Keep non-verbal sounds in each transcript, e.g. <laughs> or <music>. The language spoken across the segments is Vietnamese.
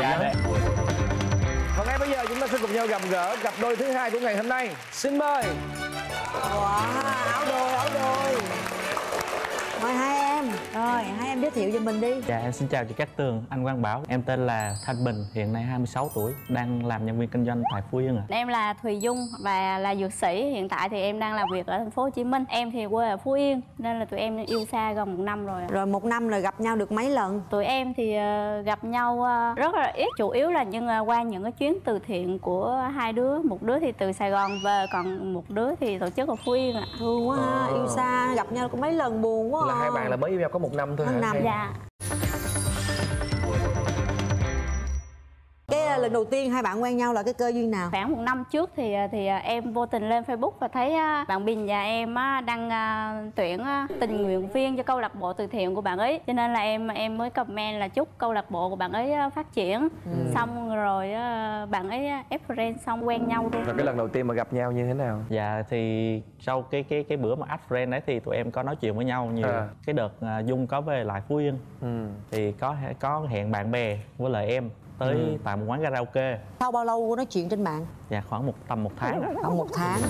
dạ đấy Và ngay bây giờ chúng ta sẽ cùng nhau gặp gỡ cặp đôi thứ hai của ngày hôm nay. Xin mời. Wow, áo đôi, áo đôi Mời hai em Rồi, hai em giới thiệu cho mình đi Dạ em xin chào chị Cát Tường, anh Quang Bảo Em tên là Thanh Bình, hiện nay 26 tuổi Đang làm nhân viên kinh doanh tại Phú Yên ạ Em là Thùy Dung và là dược sĩ. Hiện tại thì em đang làm việc ở thành phố Hồ Chí Minh. Em thì quê ở Phú Yên nên là tụi em yêu xa gần một năm rồi. Rồi một năm rồi gặp nhau được mấy lần Tụi em thì ờ, gặp nhau ờ, rất là ít, chủ yếu là nhưng ờ, qua những cái chuyến từ thiện của hai đứa. Một đứa thì từ Sài Gòn về, còn một đứa thì tổ chức ở Phú Yên ạ. Thương quá ha, yêu xa Gặp nhau có mấy lần buồn quá Là à. hai bạn là mới yêu nhau có một năm thôi Một hả? năm, Dạ. À, lần đầu tiên hai bạn quen nhau là cái cơ duyên nào Khoảng một năm trước thì thì em vô tình lên Facebook và thấy à, bạn Bình nhà em á, đang à, tuyển à, tình nguyện viên cho câu lạc bộ từ thiện của bạn ấy. Cho nên là em em mới comment là chúc câu lạc bộ của bạn ấy à, phát triển. Xong rồi à, bạn ấy ép friend xong quen nhau luôn. Rồi cái lần đầu tiên mà gặp nhau như thế nào? Dạ thì sau cái cái cái bữa mà add friend đấy thì tụi em có nói chuyện với nhau nhiều À. Cái đợt à, Dung có về lại Phú Yên Ừ. Thì có có hẹn bạn bè với lại em Tới Ừ. tại một quán karaoke Sau bao lâu nói chuyện trên mạng Dạ khoảng một tầm một tháng ạ. Khoảng một tháng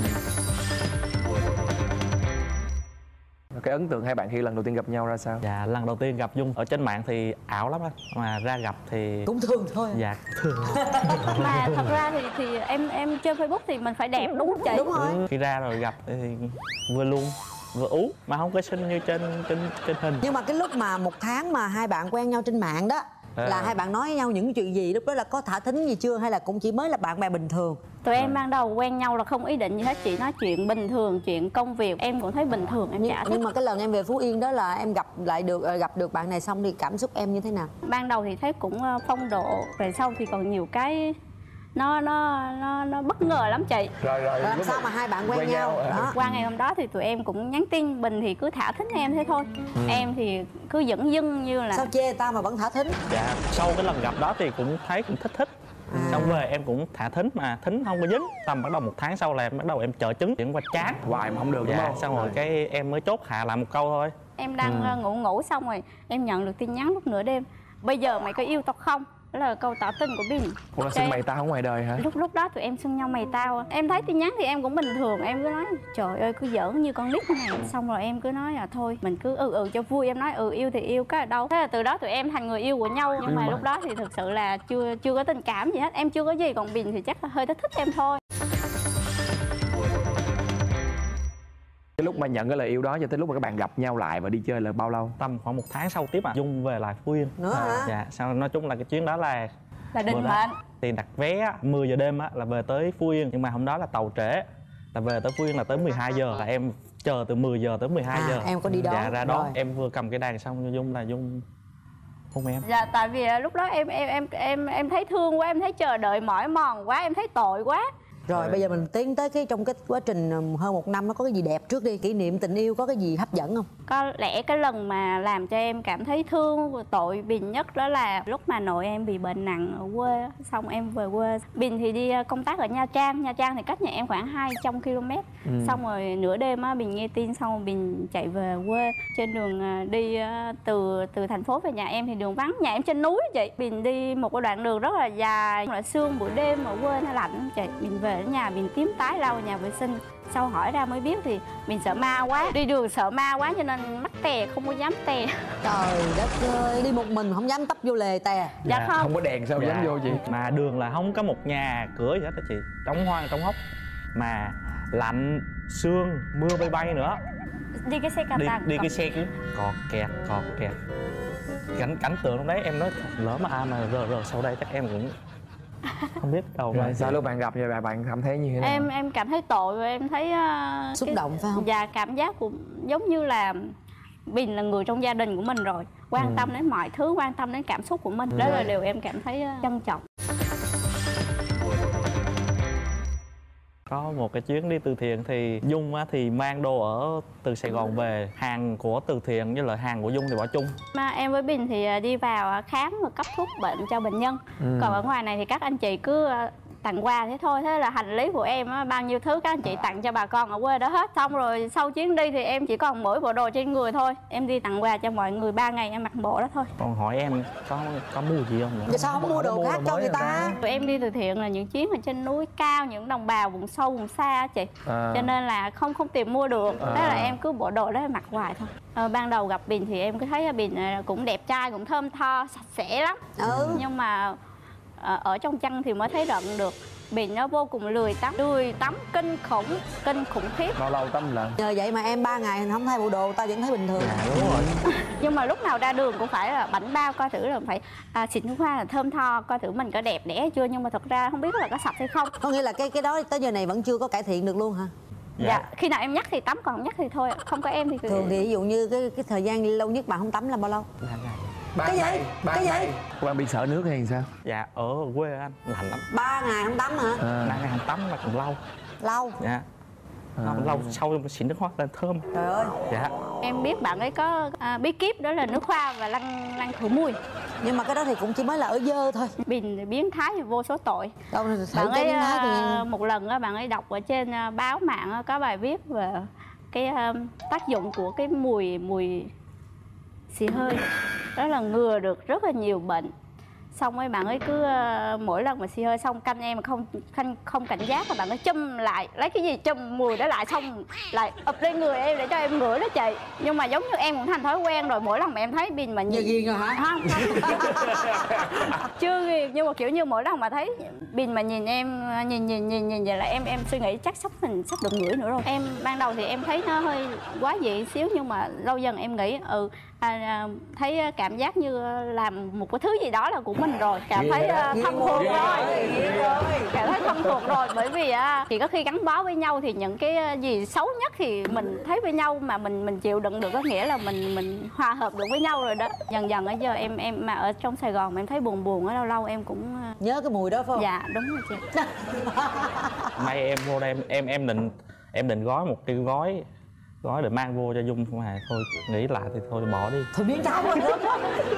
cái ấn tượng hai bạn khi lần đầu tiên gặp nhau ra sao? Dạ lần đầu tiên gặp Dung ở trên mạng thì ảo lắm anh Mà ra gặp thì Cũng thường thôi Dạ thường <laughs> Mà thật ra thì thì em em trên Facebook thì mình phải đẹp đúng không chị? Đúng rồi Khi ra rồi gặp thì vừa luôn vừa ú Mà không có xinh như trên trên trên hình Nhưng mà cái lúc mà một tháng mà hai bạn quen nhau trên mạng đó À. Là hai bạn nói với nhau những chuyện gì? Lúc đó là có thả thính gì chưa? Hay là cũng chỉ mới là bạn bè bình thường? Tụi em ban đầu quen nhau là không ý định gì hết, chỉ nói chuyện bình thường, chuyện công việc. Em cũng thấy bình thường, em nhưng, chả thích. nhưng mà cái lần em về Phú Yên đó là em gặp lại được ờ, gặp được bạn này xong thì cảm xúc em như thế nào? Ban đầu thì thấy cũng ờ, phong độ về sau thì còn nhiều cái nó nó nó nó bất ngờ lắm chị. Rồi rồi. làm lúc sao mà hai bạn quen, quen nhau, nhau, đó. Qua ngày hôm đó thì tụi em cũng nhắn tin bình thì cứ thả thích em thế thôi. Em thì cứ dẫn dưng như là sao chê ta mà vẫn thả thính? Dạ sau cái lần gặp đó thì cũng thấy cũng thích thích. À. Xong về em cũng thả thính mà thính không có dính. Tầm bắt đầu một tháng sau là em bắt đầu em chờ trứng Chuyện qua chán Hoài mà không được đúng Dạ không? xong rồi cái em mới chốt hạ lại một câu thôi. Em đang Ừ. ờ, ngủ ngủ xong rồi em nhận được tin nhắn lúc nửa đêm. Bây giờ mày có yêu tao không đó là câu tỏ tình của Bin Ủa là xưng mày tao ngoài đời hả? lúc lúc đó tụi em xưng nhau mày tao em thấy tin nhắn thì em cũng bình thường em cứ nói trời ơi cứ giỡn như con nít này. Xong rồi em cứ nói là thôi mình cứ ừ ừ cho vui. Em nói ừ yêu thì yêu cái ở đâu. Thế là từ đó tụi em thành người yêu của nhau. Nhưng mà lúc đó thì thực sự là chưa chưa có tình cảm gì hết. Em chưa có gì còn bình thì chắc là hơi thích thích em thôi Cái lúc mà nhận cái lời yêu đó cho tới lúc mà các bạn gặp nhau lại và đi chơi là bao lâu? Tầm khoảng một tháng sau tiếp à Dung về lại Phú Yên. Nữa hả? Dạ sau nói chung là cái chuyến đó là là định đó. mệnh Tiền đặt vé á, 10 giờ đêm á, là về tới Phú Yên. Nhưng mà hôm đó là tàu trễ. Là về tới Phú Yên là tới 12 giờ Là em chờ từ 10 giờ tới 12 À, giờ. em có đi đón. Dạ ra đó. Rồi. Em vừa cầm cái đàn xong Dung là Dung hôn em. Dạ tại vì lúc đó em em em em em thấy thương quá em thấy chờ đợi mỏi mòn quá em thấy tội quá rồi bây giờ mình tiến tới cái trong cái quá trình ừm, hơn một năm nó có cái gì đẹp trước đi kỷ niệm tình yêu có cái gì hấp dẫn không? Có lẽ cái lần mà làm cho em cảm thấy thương và tội Bình nhất đó là lúc mà nội em bị bệnh nặng ở quê xong em về quê. Bình thì đi ờ, công tác ở Nha Trang Nha Trang thì cách nhà em khoảng 200 km xong rồi nửa đêm á Bình nghe tin xong rồi Bình chạy về quê. Trên đường ờ, đi ờ, từ từ thành phố về nhà em thì đường vắng nhà em trên núi chị. Bình đi một cái đoạn đường rất là dài là sương buổi đêm ở quê nó lạnh chị Bình về đến nhà Bình tím tái lau nhà vệ sinh. Sau hỏi ra mới biết thì mình sợ ma quá. Đi đường sợ ma quá cho nên mắc tè không có dám tè. Trời đất ơi đi một mình không dám tấp vô lề tè. Dạ không. Không có đèn sao dám vô chị? Mà đường là không có một nhà cửa gì hết đó chị. Trống hoang trống hốc. Mà lạnh, sương, mưa bay bay nữa. Đi cái xe cà Đi, tàng đi cái xe cứ cọt kẹt, cọt kẹt. Cảnh cảnh tượng lúc đấy em nói lỡ mà ai mà rờ rờ sau đây chắc em cũng không biết đâu mà Rồi sao lúc bạn gặp vậy bạn bạn cảm thấy như thế nào? em em cảm thấy tội và em thấy ờ, Xúc cái- động phải không? dạ cảm giác cũng giống như là Bình là người trong gia đình của mình rồi quan Ừ. tâm đến mọi thứ quan tâm đến cảm xúc của mình đó là điều em cảm thấy ờ, trân trọng Có một cái chuyến đi từ thiện thì Dung á, thì mang đồ ở từ Sài Gòn về. Hàng của từ thiện với lại hàng của Dung thì bỏ chung. Mà em với Bình thì ờ, đi vào khám và cấp thuốc bệnh cho bệnh nhân. Ừ. còn ở ngoài này thì các anh chị cứ ờ, tặng quà thế thôi. Thế là hành lý của em á, bao nhiêu thứ các anh chị tặng cho bà con ở quê đó hết. Xong rồi sau chuyến đi thì em chỉ còn mỗi bộ đồ trên người thôi. Em đi tặng quà cho mọi người ba ngày em mặc bộ đó thôi. Còn hỏi em có có mua gì không? Vậy sao không mua đồ khác cho người ta? Tụi em đi từ thiện là những chuyến ở trên núi cao những đồng bào vùng sâu vùng xa chị. À. cho nên là không không tìm mua được. À. thế là em cứ bộ đồ đó em mặc hoài thôi. Ờ, ban đầu gặp bình thì em cứ thấy bình ờ, cũng đẹp trai cũng thơm tho sạch sẽ lắm. Ừ. Nhưng mà ở trong chăn thì mới thấy rận được. Bình nó vô cùng lười tắm. Lười tắm kinh khủng kinh khủng khiếp. Bao lâu tắm lần? Nhờ vậy mà em ba ngày không thay bộ đồ ta vẫn thấy bình thường. Dạ đúng rồi. <laughs> Nhưng mà lúc nào ra đường cũng phải là bảnh bao coi thử là phải à, xịt nước hoa là thơm tho coi thử mình có đẹp đẽ chưa? Nhưng mà thật ra không biết là có sạch hay không. Có nghĩa là cái cái đó tới giờ này vẫn chưa có cải thiện được luôn hả? Dạ. khi nào em nhắc thì tắm còn không nhắc thì thôi không có em thì thường thì ví dụ như cái cái thời gian lâu nhất bạn không tắm là bao lâu? Ba ngày ba Cái gì? ngày, ba Cái gì? ngày. Quan bị sợ nước hay sao? Dạ ở quê anh lạnh lắm. Ba ngày không tắm hả? À. ba ngày không tắm mà còn lâu. Lâu. Dạ. Không lâu sau xịn nước hoa lên thơm. Trời ơi. Dạ. Em biết bạn ấy có à, bí kíp đó là nước hoa và lăn lăn khử mùi. Nhưng mà cái đó thì cũng chỉ mới là ở dơ thôi. Bình biến thái thì vô số tội. Đâu bạn ấy thái thì à, một lần á, bạn ấy đọc ở trên à, báo mạng có bài viết về cái à, tác dụng của cái mùi mùi xì hơi đó là ngừa được rất là nhiều bệnh. Xong ấy bạn ấy cứ à, mỗi lần mà xì hơi xong canh em mà không không không cảnh giác là bạn ấy châm lại lấy cái gì châm mùi đó lại xong lại ập lên người em để cho em ngửi đó chị. Nhưng mà giống như em cũng thành thói quen rồi mỗi lần mà em thấy pin mà nhìn ghiền rồi hả? Không, không. chưa ghiền nhưng mà kiểu như mỗi lần mà thấy bình mà nhìn em nhìn nhìn nhìn nhìn vậy là em em suy nghĩ chắc sắp mình sắp được ngửi nữa rồi. Em ban đầu thì em thấy nó hơi quá dị xíu nhưng mà lâu dần em nghĩ ừ à, à, thấy cảm giác như làm một cái thứ gì đó là của mình rồi. Cảm thấy à, thân rồi, thuộc ghiền rồi cảm thấy thân thuộc rồi. Bởi vì á thì có khi gắn bó với nhau thì những cái à, gì xấu nhất thì mình thấy với nhau mà mình mình chịu đựng được có nghĩa là mình mình hòa hợp được với nhau rồi đó. Dần dần ở giờ em em mà ở trong Sài Gòn mà em thấy buồn buồn ở lâu lâu em cũng à, nhớ cái mùi đó phải không? Dạ đúng rồi chị. <laughs> May em vô đây em em em định em định gói một cái gói gói để mang vô cho dung mà thôi nghĩ lại thì thôi bỏ đi. Thôi biến thái quá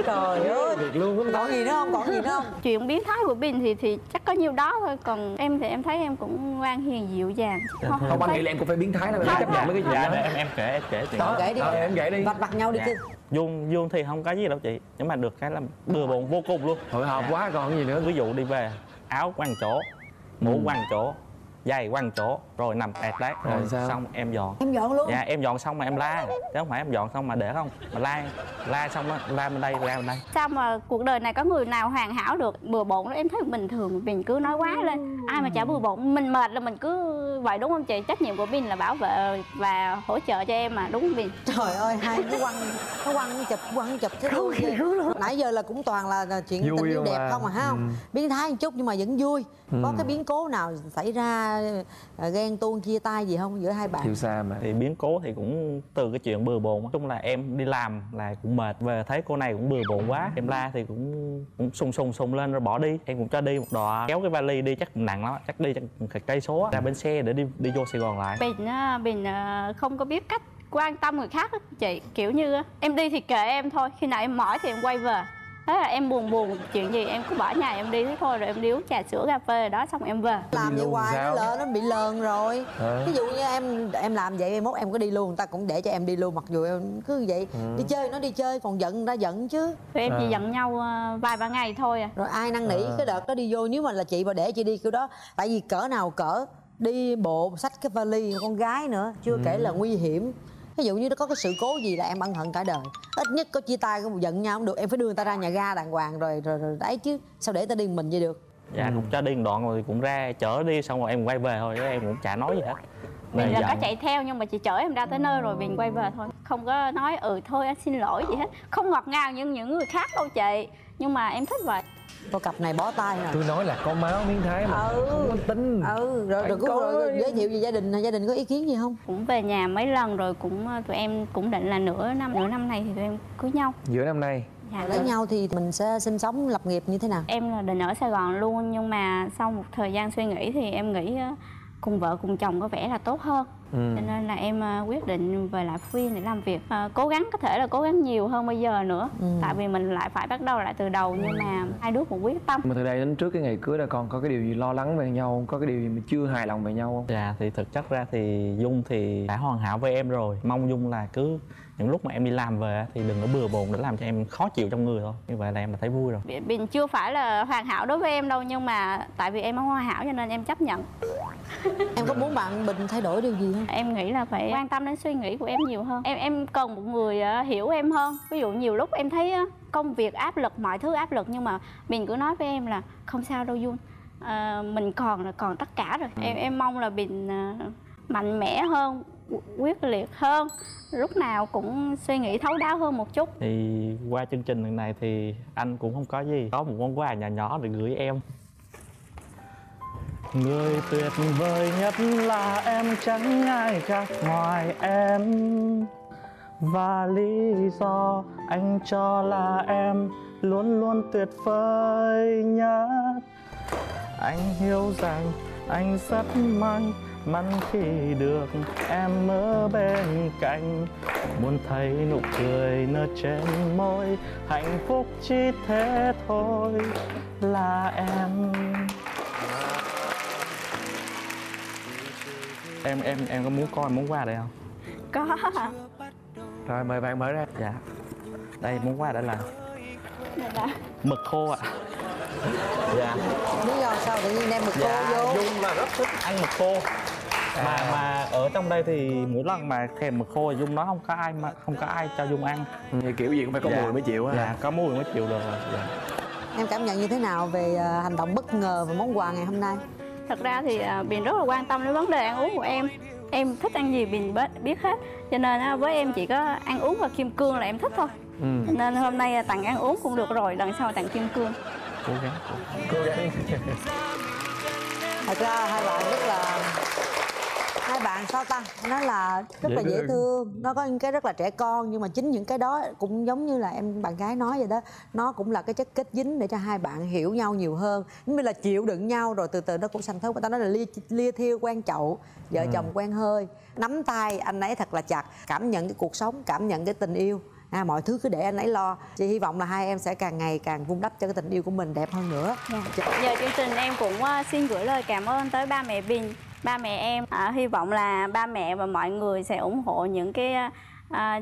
trời ơi. luôn còn gì nữa không? Còn gì nữa không? Chuyện biến thái của Bình thì thì chắc có nhiêu đó thôi còn em thì em thấy em cũng ngoan hiền dịu dàng. Không, không anh thấy- nghĩ là em cũng phải biến thái là mới Không, chấp nhận mấy cái chuyện dạ đó để em em kể em kể chuyện. Đó. kể đi. Em kể đi. vạch mặt nhau đi Dạ. chứ. Dung dung thì không có gì đâu chị nhưng mà được cái là bừa bộn vô cùng luôn. Hồi hộp Dạ. quá còn gì nữa? Ví dụ đi về áo quăng chỗ mũ Ừ. quăng chỗ giày quăng chỗ rồi nằm tẹt đấy Rồi rồi sao? xong em dọn. Em dọn luôn. Dạ em dọn xong mà em la. Chứ không phải em dọn xong mà để không mà la la xong á la bên đây la bên đây. Sao mà cuộc đời này có người nào hoàn hảo được? Bừa bộn đó em thấy bình thường mình cứ nói quá lên. Ai mà chả bừa bộn mình mệt là mình cứ vậy đúng không chị? Trách nhiệm của Bình là bảo vệ và hỗ trợ cho em mà đúng không Bình trời ơi hai cái quăng nó quăng chụp quăng chụp thế luôn. Nãy giờ là cũng toàn là chuyện Vui tình yêu không đẹp à? không à ha không? Ừ. biến thái một chút nhưng mà vẫn vui. Có Ừ. cái biến cố nào xảy ra à, ghen tuông chia tay gì không giữa hai bạn? Chiều xa mà? Thì biến cố thì cũng từ cái chuyện bừa bộn. Nói chung là em đi làm là cũng mệt về thấy cô này cũng bừa bộn quá. Em la thì cũng cũng sùng sùng sùng lên rồi bỏ đi. Em cũng cho đi một đoạn kéo cái vali đi chắc nặng lắm chắc đi chắc cây số ra bên xe để đi đi vô sài gòn lại. Bình á, Bình à, không có biết cách quan tâm người khác á, chị. Kiểu như em đi thì kệ em thôi. Khi nào em mỏi thì em quay về thế là em buồn buồn chuyện gì em cứ bỏ nhà em đi thế thôi rồi em đi uống trà sữa cà phê rồi đó xong em về làm vậy luôn hoài nó lợn nó bị lờn rồi Ờ. ví dụ như em em làm vậy em mốt em có đi luôn người ta cũng để cho em đi luôn mặc dù em cứ vậy Ừ. đi chơi nó đi chơi còn giận người ta giận chứ tụi em chỉ À. giận nhau à, vài ba ngày thôi à rồi ai năn nỉ Ờ. cái đợt đó đi vô nếu mà là chị mà để chị đi kiểu đó tại vì cỡ nào cỡ đi bộ xách cái vali con gái nữa chưa kể là nguy hiểm ví dụ như nó có cái sự cố gì là em ân hận cả đời. Ít nhất có chia tay có giận nhau không được. Em phải đưa người ta ra nhà ga đàng hoàng rồi rồi, rồi đấy chứ sao để ta đi mình vậy được? Dạ cũng cho đi một đoạn rồi cũng ra chở đi xong rồi em quay về thôi chứ em cũng chả nói gì hết. Bình Này là có chạy theo nhưng mà chị chở em ra tới nơi rồi Bình quay về thôi. Không có nói ừ thôi anh xin lỗi gì hết. Không ngọt ngào như những người khác đâu chị. Nhưng mà em thích vậy con cặp này bó tay rồi. Tôi nói là có máu biến thái mà. Ừ. không có tin. Ừ rồi rồi, có rồi, giới thiệu về gia đình gia đình có ý kiến gì không? Cũng về nhà mấy lần rồi cũng ờ, tụi em cũng định là nửa năm nửa năm này thì tụi em cưới nhau. Giữa năm nay. Dạ, lấy nhau thì mình sẽ sinh sống lập nghiệp như thế nào? Em là định ở Sài Gòn luôn nhưng mà sau một thời gian suy nghĩ thì em nghĩ ờ, cùng vợ cùng chồng có vẻ là tốt hơn. Ừ. cho nên là em à, quyết định về lại Phú Yên để làm việc. À, cố gắng có thể là cố gắng nhiều hơn bây giờ nữa. Ừ. tại vì mình lại phải bắt đầu lại từ đầu nhưng mà hai đứa cùng quyết tâm. Mà từ đây đến trước cái ngày cưới là con có cái điều gì lo lắng về nhau không? Có cái điều gì mà chưa hài lòng về nhau không? Dạ thì thực chất ra thì Dung thì đã hoàn hảo với em rồi. Mong Dung là cứ những lúc mà em đi làm về á, thì đừng có bừa bộn để làm cho em khó chịu trong người thôi. Như vậy là em đã thấy vui rồi. Bình chưa phải là hoàn hảo đối với em đâu nhưng mà tại vì em không hoàn hảo cho nên em chấp nhận. <laughs> Em có muốn bạn bình thay đổi điều gì không? Em nghĩ là phải quan tâm đến suy nghĩ của em nhiều hơn. Em em cần một người ờ, hiểu em hơn. Ví dụ nhiều lúc em thấy công việc áp lực mọi thứ áp lực nhưng mà mình cứ nói với em là không sao đâu Dung Ờ, mình còn là còn tất cả rồi. Em em mong là bình ờ, mạnh mẽ hơn quyết liệt hơn. Lúc nào cũng suy nghĩ thấu đáo hơn một chút. Thì qua chương trình lần này thì anh cũng không có gì. Có một món quà nhỏ nhỏ để gửi em. Người tuyệt vời nhất là em chẳng ai khác ngoài em. Và lý do anh cho là em luôn luôn tuyệt vời nhất. Anh hiểu rằng anh rất may mắn khi được em ở bên cạnh. Muốn thấy nụ cười nở trên môi Hạnh phúc chỉ thế thôi là em. Em em em có muốn coi món quà đây không? có. Rồi mời bạn mở ra. Dạ. Đây món quà đây là là- mực khô ạ Dạ. Lý do sao tự nhiên đem một cô Dạ, vô? Dung là rất thích ăn mực khô. Mà mà ở trong đây thì mỗi lần mà thèm mực khô thì Dung nói không có ai mà không có ai cho Dung ăn. Thì kiểu gì cũng phải có Dạ. mùi mới chịu á. Dạ có mùi mới chịu được. Rồi dạ. em cảm nhận như thế nào về ờ, hành động bất ngờ và món quà ngày hôm nay? Thật ra thì à, Bình rất là quan tâm đến vấn đề ăn uống của em. Em thích ăn gì Bình biết- hết. Cho nên á, với em chỉ có ăn uống và kim cương là em thích thôi. Ừ. Cho nên hôm nay à, tặng ăn uống cũng được rồi lần sau tặng kim cương cố gắng cố gắng. Thật ra hai bạn rất là hai bạn sao ta? Nó là rất Dễ là dễ thương. thương. Nó có những cái rất là trẻ con nhưng mà chính những cái đó cũng giống như là em bạn gái nói vậy đó. Nó cũng là cái chất kết dính để cho hai bạn hiểu nhau nhiều hơn. Giống như là chịu đựng nhau rồi từ từ nó cũng sanh thớt người ta nói là lia lia thiêu quen chậu vợ chồng quen hơi. Nắm tay anh ấy thật là chặt. Cảm nhận cái cuộc sống cảm nhận cái tình yêu À, mọi thứ cứ để anh ấy lo. Chị hy vọng là hai em sẽ càng ngày càng vun đắp cho cái tình yêu của mình đẹp hơn nữa. Giờ chương trình em cũng à, xin gửi lời cảm ơn tới ba mẹ Bình ba mẹ em. À, hy vọng là ba mẹ và mọi người sẽ ủng hộ những cái à,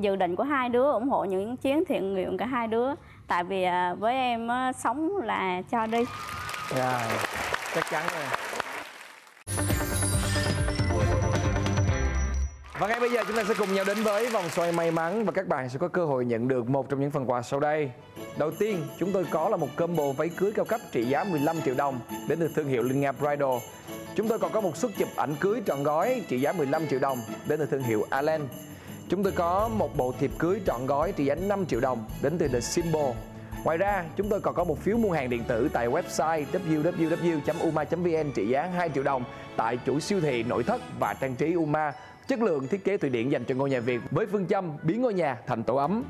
dự định của hai đứa ủng hộ những chuyến thiện nguyện của hai đứa. Tại vì à, với em á, sống là cho đi. Rồi, chắc chắn rồi. Và ngay bây giờ chúng ta sẽ cùng nhau đến với vòng xoay may mắn và các bạn sẽ có cơ hội nhận được một trong những phần quà sau đây. Đầu tiên, chúng tôi có là một combo váy cưới cao cấp trị giá 15 triệu đồng đến từ thương hiệu Linh Nga Bridal. Chúng tôi còn có một suất chụp ảnh cưới trọn gói trị giá 15 triệu đồng đến từ thương hiệu Allen. Chúng tôi có một bộ thiệp cưới trọn gói trị giá 5 triệu đồng đến từ The Symbol. Ngoài ra, chúng tôi còn có một phiếu mua hàng điện tử tại website www.uma.vn trị giá 2 triệu đồng tại chuỗi siêu thị nội thất và trang trí Uma, chất lượng thiết kế Thụy Điển dành cho ngôi nhà Việt với phương châm biến ngôi nhà thành tổ ấm.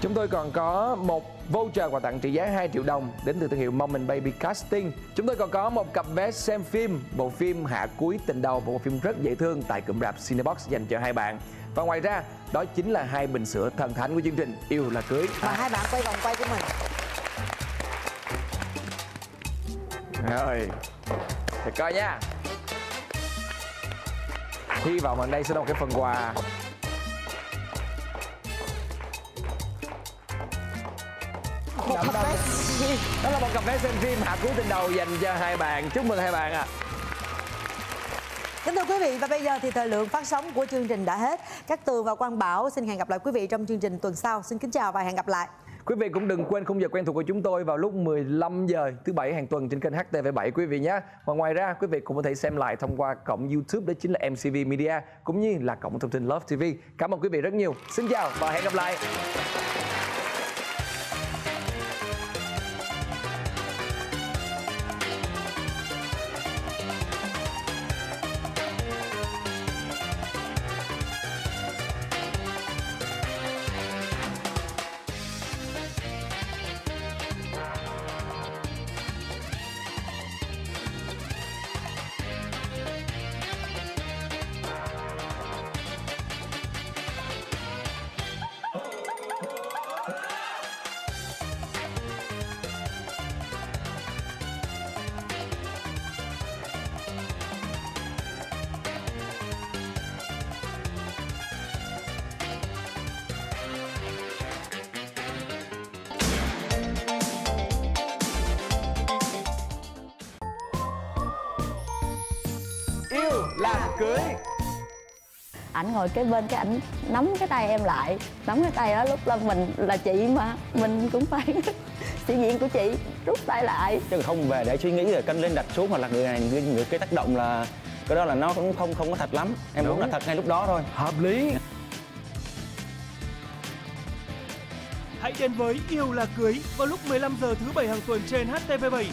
Chúng tôi còn có một voucher quà tặng trị giá 2 triệu đồng đến từ thương hiệu Moment Baby Casting. Chúng tôi còn có một cặp vé xem phim, bộ phim Hạ cuối tình đầu, một bộ phim rất dễ thương tại cụm rạp Cinebox dành cho hai bạn. Và ngoài ra, đó chính là hai bình sữa thần thánh của chương trình Yêu là cưới. và hai bạn quay vòng quay của mình Rồi Để coi nha Hy vọng rằng đây sẽ là một cái phần quà một cặp vé Đó là một cặp vé xem phim Hạ Cứu Tình Đầu dành cho hai bạn Chúc mừng hai bạn ạ Kính thưa quý vị và bây giờ thì thời lượng phát sóng của chương trình đã hết. Các Tường và Quang Bảo xin hẹn gặp lại quý vị trong chương trình tuần sau. Xin kính chào và hẹn gặp lại. Quý vị cũng đừng quên khung giờ quen thuộc của chúng tôi vào lúc 15 giờ thứ bảy hàng tuần trên kênh HTV7 quý vị nhé. Và ngoài ra, quý vị cũng có thể xem lại thông qua cổng YouTube đó chính là MCV Media, cũng như là cổng thông tin Love TV. Cảm ơn quý vị rất nhiều. Xin chào và hẹn gặp lại. Cưới. Ảnh ngồi kế bên cái ảnh nắm cái tay em lại nắm cái tay đó lúc là mình là chị mà mình cũng phải <laughs> sĩ diện của chị rút tay lại. Chứ không về để suy nghĩ rồi cân lên đặt xuống hoặc là người này người, người cái tác động là cái đó là nó cũng không không có thật lắm. Em Đúng. muốn là thật ngay lúc đó thôi. Hợp lý. Hãy đến với Yêu là cưới vào lúc 15 giờ thứ bảy hàng tuần trên HTV7